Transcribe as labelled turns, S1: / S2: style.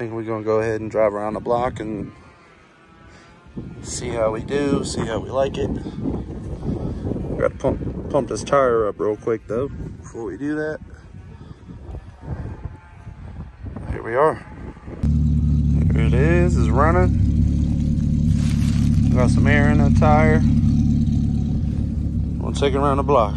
S1: think we're gonna go ahead and drive around the block and see how we do, see how we like it. Got to pump, pump this tire up real quick though, before we do that. Here we are. There it is, it's running. Got some air in that tire. going to take it around the block.